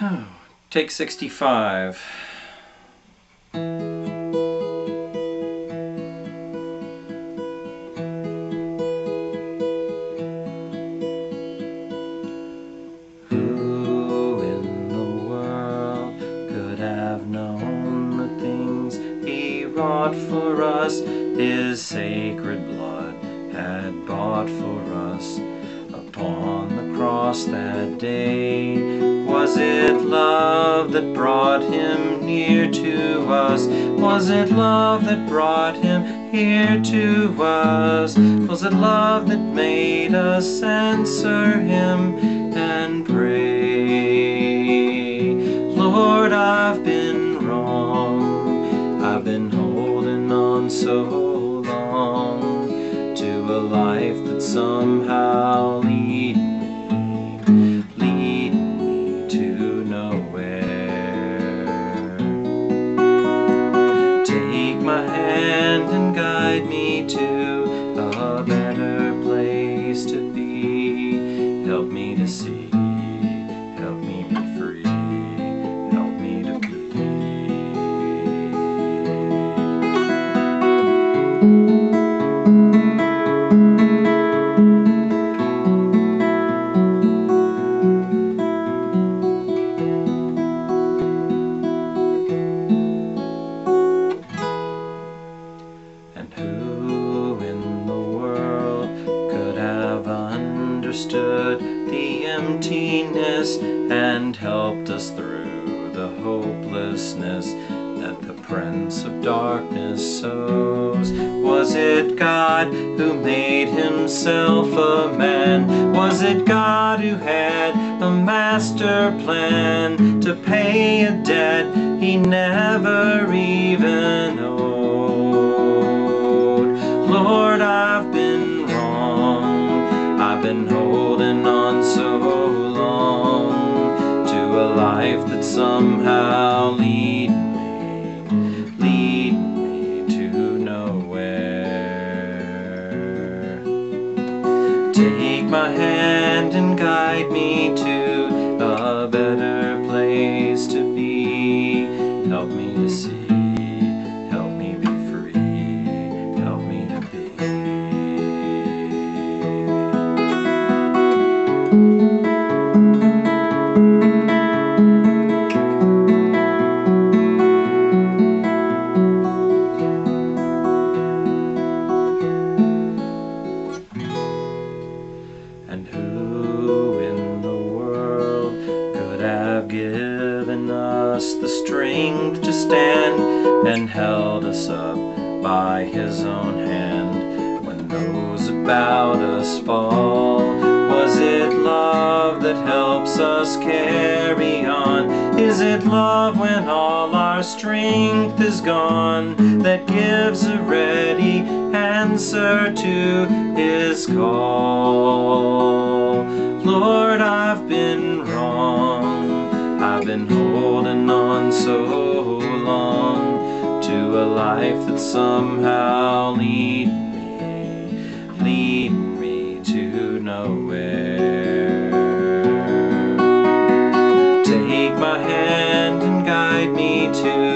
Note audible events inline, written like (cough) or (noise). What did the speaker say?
(sighs) Take 65. Who in the world could have known the things he wrought for us? His sacred blood had bought for us upon the cross that day. Was it love that brought him near to us? Was it love that brought him here to us? Was it love that made us answer him and pray? Lord, I've been wrong. I've been holding on so long to a life that somehow guide me to a better place to be. Help me to see, help me be free, help me to be. Emptiness and helped us through the hopelessness that the Prince of Darkness sows? Was it God who made himself a man? Was it God who had a master plan to pay a debt he never even owed? Lord, I've been wrong. I've been life that somehow lead me, lead me to nowhere. Take my hand and guide me to a better place to be. Help me to see, given us the strength to stand and held us up by his own hand when those about us fall? Was it love that helps us carry on? Is it love when all our strength is gone that gives a ready answer to his call? Lord, I've been wrong. I've been holding on so long to a life that somehow lead me, lead me to nowhere. Take my hand and guide me to